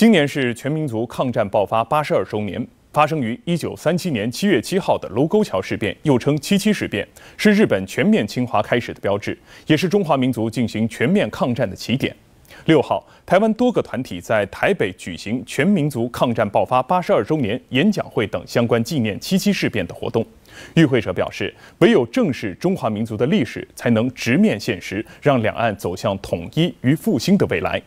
今年是全民族抗战爆发八十二周年。发生于一九三七年七月七号的卢沟桥事变，又称七七事变，是日本全面侵华开始的标志，也是中华民族进行全面抗战的起点。六号，台湾多个团体在台北举行全民族抗战爆发八十二周年演讲会等相关纪念七七事变的活动。与会者表示，唯有正视中华民族的历史，才能直面现实，让两岸走向统一与复兴的未来。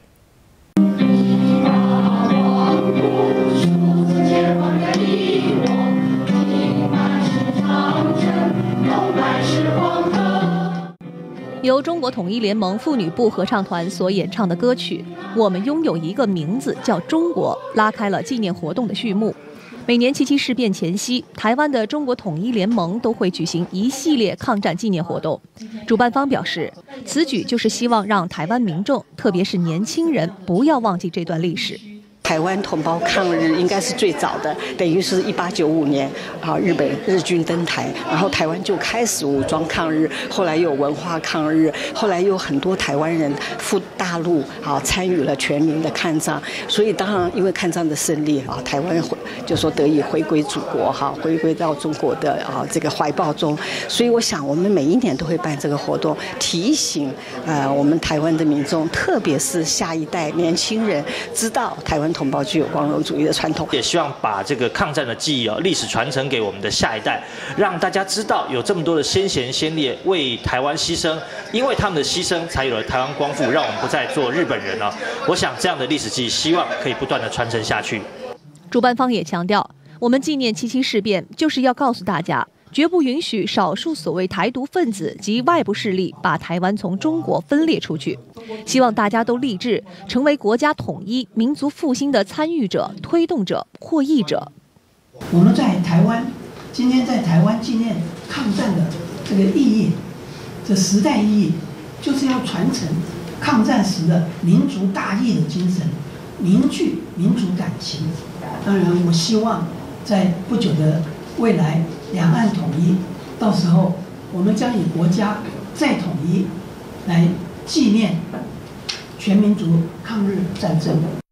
由中国统一联盟妇女部合唱团所演唱的歌曲《我们拥有一个名字叫中国》，拉开了纪念活动的序幕。每年七七事变前夕，台湾的中国统一联盟都会举行一系列抗战纪念活动。主办方表示，此举就是希望让台湾民众，特别是年轻人，不要忘记这段历史。台湾同胞抗日应该是最早的，等于是一八九五年啊，日本日军登台，然后台湾就开始武装抗日，后来有文化抗日，后来有很多台湾人赴大陆啊，参与了全民的抗战，所以当然因为抗战的胜利啊，台湾回就说得以回归祖国哈，回归到中国的啊这个怀抱中，所以我想我们每一年都会办这个活动，提醒呃我们台湾的民众，特别是下一代年轻人，知道台湾。同胞具有光荣主义的传统，也希望把这个抗战的记忆啊、历史传承给我们的下一代，让大家知道有这么多的先贤先烈为台湾牺牲，因为他们的牺牲才有了台湾光复，让我们不再做日本人了。我想这样的历史记忆，希望可以不断的传承下去。主办方也强调，我们纪念七七事变，就是要告诉大家。绝不允许少数所谓台独分子及外部势力把台湾从中国分裂出去。希望大家都立志成为国家统一、民族复兴的参与者、推动者、获益者。我们在台湾，今天在台湾纪念抗战的这个意义，这时代意义，就是要传承抗战时的民族大义的精神，凝聚民族感情。当然，我希望在不久的未来。两岸到时候我们将以国家再统一来纪念全民族抗日战争。